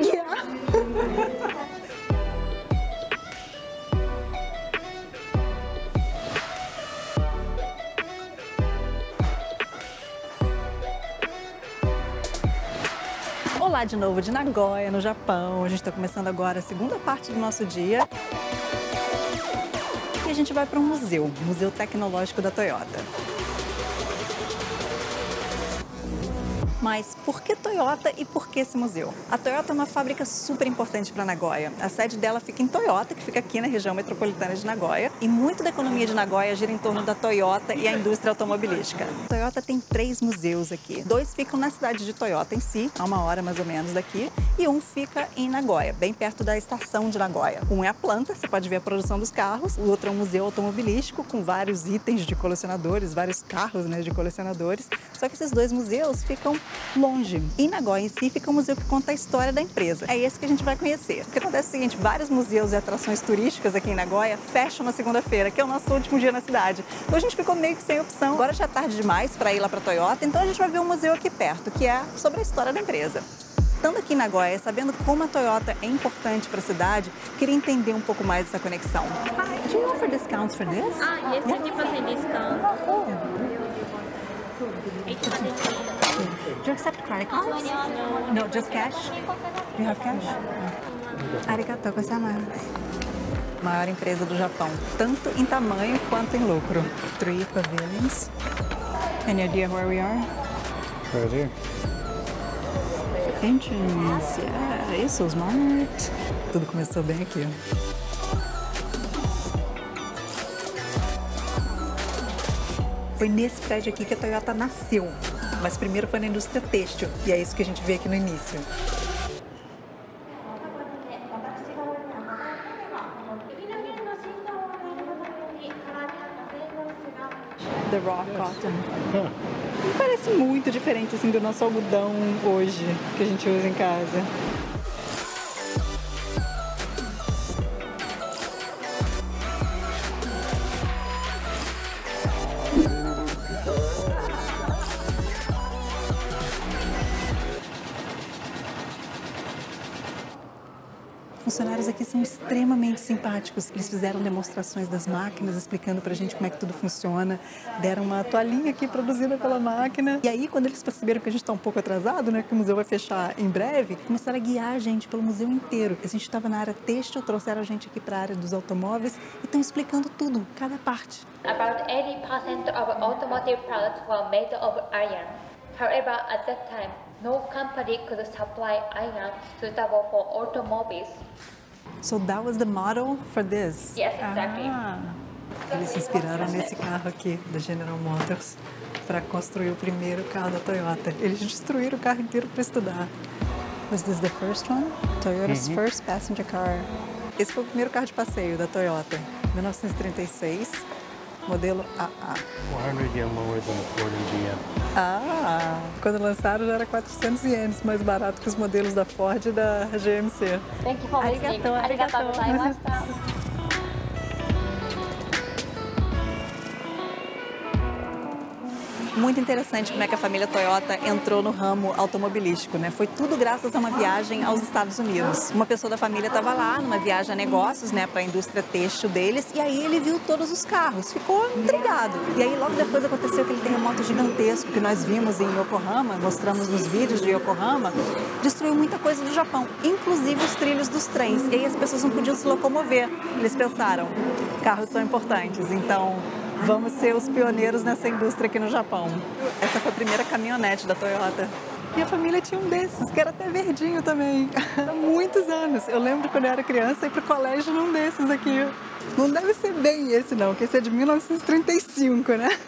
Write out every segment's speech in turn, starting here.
Yeah. Olá de novo de Nagoya, no Japão. A gente está começando agora a segunda parte do nosso dia. E a gente vai para um museu, Museu Tecnológico da Toyota. Mas por que Toyota e por que esse museu? A Toyota é uma fábrica super importante para Nagoya. A sede dela fica em Toyota, que fica aqui na região metropolitana de Nagoya, e muito da economia de Nagoya gira em torno da Toyota e a indústria automobilística. A Toyota tem três museus aqui. Dois ficam na cidade de Toyota em si, a uma hora mais ou menos daqui, e um fica em Nagoya, bem perto da estação de Nagoya. Um é a planta, você pode ver a produção dos carros, o outro é um museu automobilístico com vários itens de colecionadores, vários carros né, de colecionadores. Só que esses dois museus ficam longe. Em Nagoya em si fica um museu que conta a história da empresa. É esse que a gente vai conhecer. O que acontece é o seguinte, vários museus e atrações turísticas aqui em Nagoya fecham na segunda-feira, que é o nosso último dia na cidade. Então a gente ficou meio que sem opção. Agora já é tarde demais para ir lá para Toyota, então a gente vai ver um museu aqui perto, que é sobre a história da empresa. Estando aqui em Nagoya, sabendo como a Toyota é importante para a cidade, queria entender um pouco mais dessa conexão. Hi, do you offer discounts for this? Ah, yes, 20% discount. Oh. 8%. Do you accept credit cards? No, just cash? You have cash? Arigatou gozaimasu. Maior empresa do Japão, tanto em tamanho quanto em lucro. Three pavilions. Any idea where we are? Right here. Entrance, yeah, isso, smart. Tudo começou bem aqui. Foi nesse prédio aqui que a Toyota nasceu. Mas primeiro foi na indústria têxtil, e é isso que a gente vê aqui no início. The raw cotton. Não parece muito diferente assim do nosso algodão hoje que a gente usa em casa. Simpáticos. Eles fizeram demonstrações das máquinas, explicando pra gente como é que tudo funciona. Deram uma toalhinha aqui produzida pela máquina. E aí, quando eles perceberam que a gente está um pouco atrasado, né, que o museu vai fechar em breve, começaram a guiar a gente pelo museu inteiro. A gente estava na área têxtil, trouxeram a gente aqui para a área dos automóveis e estão explicando tudo, cada parte. About 80% of automotive products were made of iron. However, at that time, no company could supply iron suitable for automobiles. So that was the model for this? Yes, exactly. Ah. Eles se inspiraram nesse carro aqui da General Motors para construir o primeiro carro da Toyota. Eles destruíram o carro inteiro para estudar. Was this the first one? Toyota's first passenger car. Esse foi o primeiro carro de passeio da Toyota, 1936, modelo AA. 400 yen lower than the Ford and GM. Quando lançaram já era 400 ienes mais barato que os modelos da Ford e da GMC. You for listening. Arigatou, Arigatou arigatou. Muito interessante como é que a família Toyota entrou no ramo automobilístico, né? Foi tudo graças a uma viagem aos Estados Unidos. Uma pessoa da família estava lá numa viagem a negócios, né, para a indústria têxtil deles, e aí ele viu todos os carros, ficou intrigado. E aí logo depois aconteceu aquele terremoto gigantesco que nós vimos em Yokohama, mostramos nos vídeos de Yokohama, destruiu muita coisa do Japão, inclusive os trilhos dos trens. E aí as pessoas não podiam se locomover. Eles pensaram, carros são importantes, então Vamos ser os pioneiros nessa indústria aqui no Japão. Essa foi a primeira caminhonete da Toyota. Minha família tinha um desses, que era até verdinho também. Há muitos anos. Eu lembro quando eu era criança ir pro colégio num desses aqui. Não deve ser bem esse não, que esse é de 1935, né?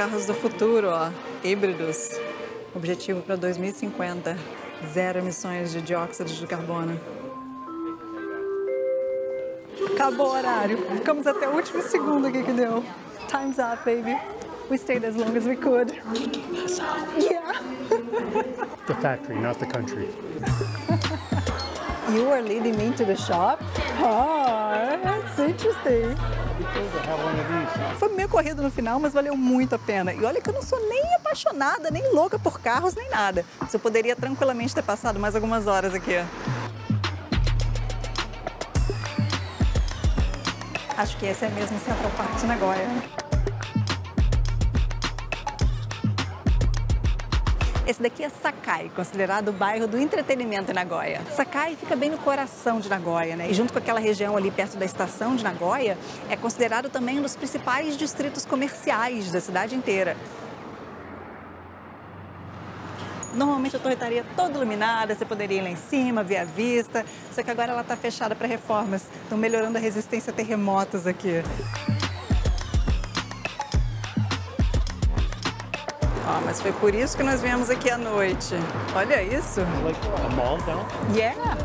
carros do futuro, ó, híbridos. Objetivo para 2050, zero emissões de dióxido de carbono. Acabou o horário. Ficamos até o último segundo aqui que deu. Time's up, baby. We stayed as long as we could. Yeah. The factory, not the country. You are leading me to the shop? Oh, that's interesting. Foi meio corrido no final, mas valeu muito a pena. E olha que eu não sou nem apaixonada, nem louca por carros, nem nada. Você poderia tranquilamente ter passado mais algumas horas aqui. Acho que esse é mesmo Central Park de Nagoya. Esse daqui é Sakai, considerado o bairro do entretenimento em Nagoya. Sakai fica bem no coração de Nagoya, né? E junto com aquela região ali perto da estação de Nagoya, é considerado também um dos principais distritos comerciais da cidade inteira. Normalmente a torre estaria toda iluminada, você poderia ir lá em cima, ver a vista. Só que agora ela está fechada para reformas. Estão melhorando a resistência a terremotos aqui. Ó, mas foi por isso que nós viemos aqui à noite. Olha isso. Like a mall down? Yeah.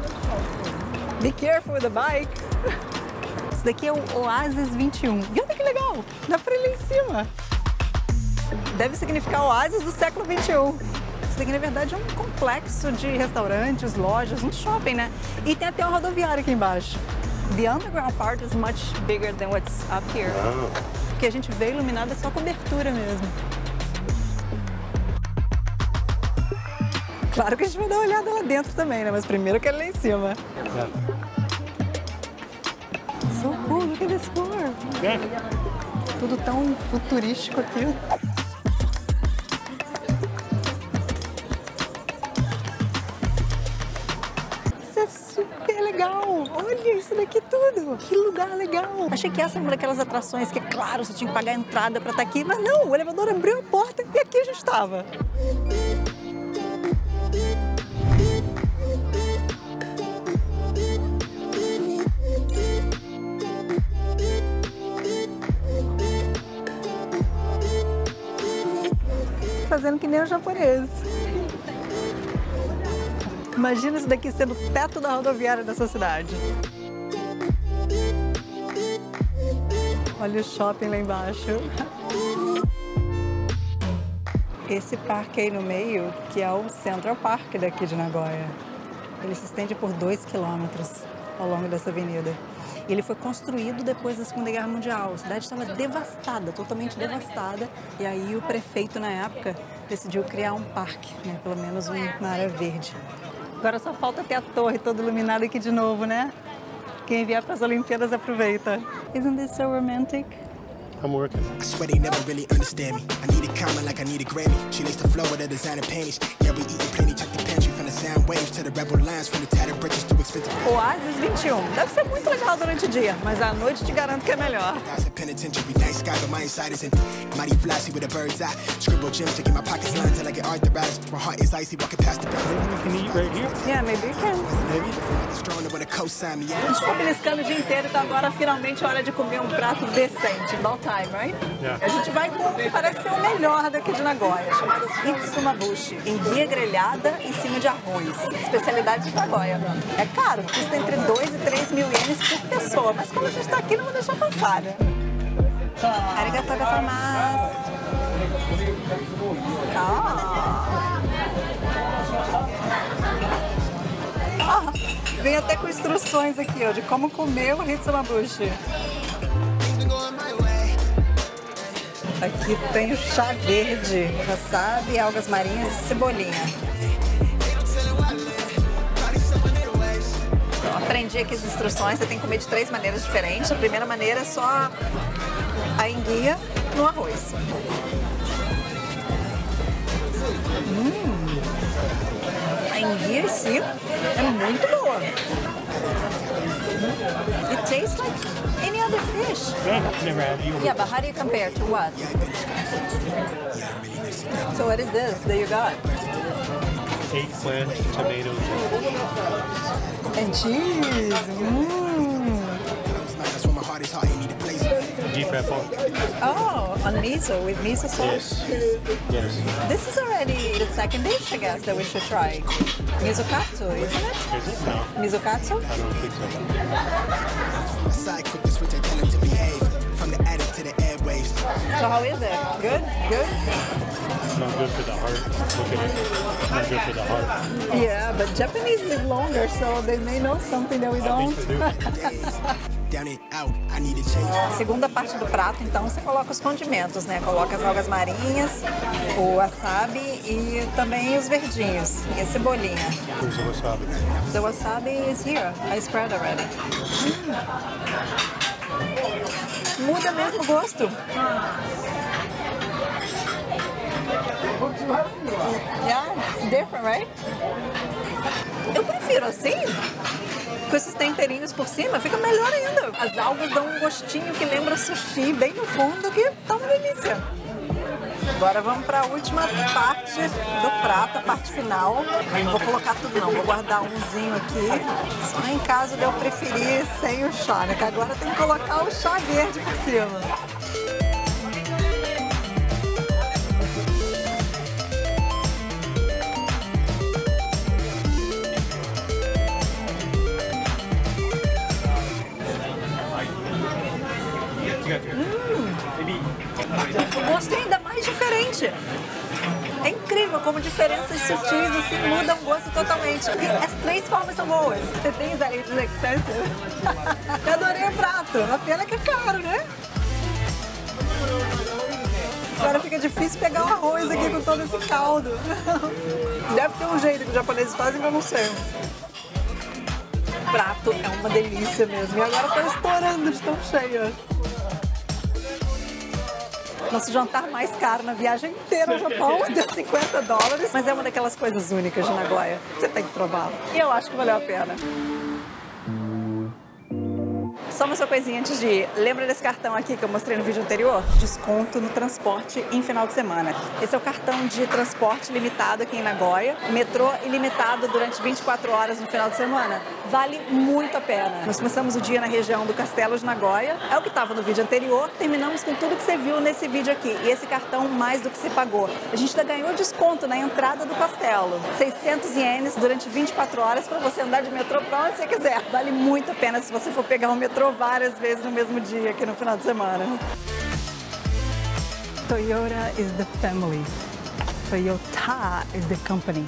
Be careful with the bike. Isso daqui é o Oasis 21. E olha que legal. Dá pra ir lá em cima. Deve significar Oasis do século 21. Isso daqui, na verdade, é um complexo de restaurantes, lojas, um shopping, né? E tem até uma rodoviária aqui embaixo. The underground part is much bigger than what's up here. O que a gente vê iluminado é só cobertura mesmo. Claro que a gente vai dar uma olhada lá dentro também, né? Mas primeiro eu quero lá em cima. Yeah. So cool, look at this floor. Yeah. Tudo tão futurístico aqui. Isso é super legal. Olha isso daqui tudo. Que lugar legal. Achei que essa era uma daquelas atrações que, é claro, você tinha que pagar a entrada pra estar aqui. Mas não, o elevador abriu a porta e aqui a gente estava. Fazendo que nem o japonês. Imagina isso daqui sendo o teto da rodoviária dessa cidade. Olha o shopping lá embaixo. Esse parque aí no meio, que é o Central Park daqui de Nagoya. Ele se estende por dois quilômetros ao longo dessa avenida. Ele foi construído depois da Segunda Guerra Mundial. A cidade estava devastada, totalmente devastada. E aí o prefeito, na época, decidiu criar um parque, né? pelo menos uma área verde. Agora só falta ter a torre toda iluminada aqui de novo, né? Quem vier para as Olimpíadas aproveita. Isn't this so romantic? I'm working. I swear they never really understand me. I need a comma like I need a Grammy. She lace the flow with her designer panties. Yeah, we eating plenty. Oasis 21. Deve ser muito legal durante o dia, mas à noite te garanto que é melhor. Guys in penitentiary, night sky, but my inside is in mighty flashy with a bird's eye. Scribble gems to get my pockets lined till I get arthritis. My heart is icy, walking past the Maybe building. we can eat right here. Yeah, maybe you can. A gente ficou beliscando o dia inteiro, então agora finalmente é hora de comer um prato decente. About time, right? Yeah. A gente vai com o que parece ser o melhor daqui de Nagoya, chamado Hitsumabushi. Enguia grelhada em cima de arroz. Especialidade de Nagoya. É caro, custa entre 2 e 3 mil ienes por pessoa, mas como a gente tá aqui, não vou deixar passar, né? Arigatou gozaimasu. Ah. Ah, vem até com instruções aqui, ó, de como comer o Hitsumabushi. Aqui tem o chá verde, wasabi, algas marinhas e cebolinha. Aprendi aqui as instruções, você tem que comer de três maneiras diferentes. A primeira maneira é só a enguia no arroz. Hum, a enguia em si é muito boa. It tastes like any other fish. Yeah, but how do you compare to what? So what is this that you got? Eggplant, tomatoes. And cheese. Mm. That's where my heart is hard, ain't need a place. deep red pork. Oh, on miso with miso sauce. Yes. Yes. This is already the second dish, I guess, that we should try. Miso katsu, isn't it? Is it? No, Miso katsu? I don't think so. So how is it? Good? Good? Not good for the heart. Look at it. Not good for the heart. Yeah, but Japanese live longer, so they may know something that we don't. change. Segunda parte do prato, então, você coloca os condimentos, né? Coloca as algas marinhas, o wasabi e também os verdinhos e a cebolinha. Where's the wasabi? The wasabi is here. I spread already. Hum. Muda mesmo o gosto. Yeah, it's different, right? Eu prefiro assim, com esses temperinhos por cima, fica melhor ainda. As algas dão um gostinho que lembra sushi bem no fundo, que tá uma delícia. Agora vamos para a última parte do prato, a parte final. Vou colocar tudo não, vou guardar umzinho aqui. Só em caso de eu preferir sem o chá, né? Que agora tem que colocar o chá verde por cima. Diferente. É incrível como diferenças sutis assim mudam o gosto totalmente. As três formas são boas. Você tem it is expensive? Eu adorei o prato. A pena que é caro, né? Agora fica difícil pegar o arroz aqui com todo esse caldo. Deve ter um jeito que os japoneses fazem que eu não sei. O prato é uma delícia mesmo. E agora tá estourando de tão cheia. Nosso jantar mais caro na viagem inteira ao Japão deu 50 dólares. Mas é uma daquelas coisas únicas de Nagoya. Você tem que provar. E eu acho que valeu a pena. Só uma só coisinha antes de ir. Lembra desse cartão aqui que eu mostrei no vídeo anterior? Desconto no transporte em final de semana. Esse é o cartão de transporte limitado aqui em Nagoya. Metrô ilimitado durante 24 horas no final de semana. Vale muito a pena. Nós começamos o dia na região do Castelo de Nagoya. É o que estava no vídeo anterior. Terminamos com tudo que você viu nesse vídeo aqui. E esse cartão mais do que se pagou. A gente ainda ganhou desconto na entrada do castelo. 600 ienes durante 24 horas para você andar de metrô para onde você quiser. Vale muito a pena se você for pegar o metrô várias vezes no mesmo dia aqui no final de semana. Toyota is the family. Toyota is the company.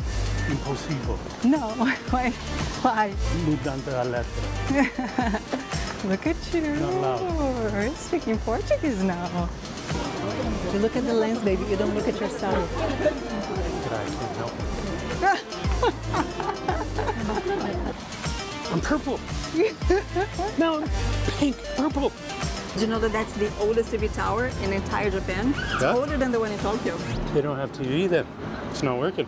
Impossible. No, why? Why? Mudando a letra. Look at you. You're speaking Portuguese now. You look at the lens, baby. You don't look at yourself. Help. I'm purple. no, I'm pink, purple. Do you know that that's the oldest TV tower in entire Japan? It's Yeah? older than the one in Tokyo. They don't have TV then. It's not working.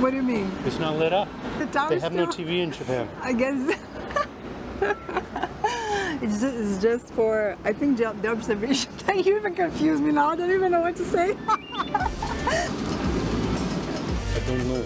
What do you mean? It's not lit up. The tower They have no TV in Japan. I guess it's just, it's just for I think the, the observation. you even confuse me now. I don't even know what to say. I don't know.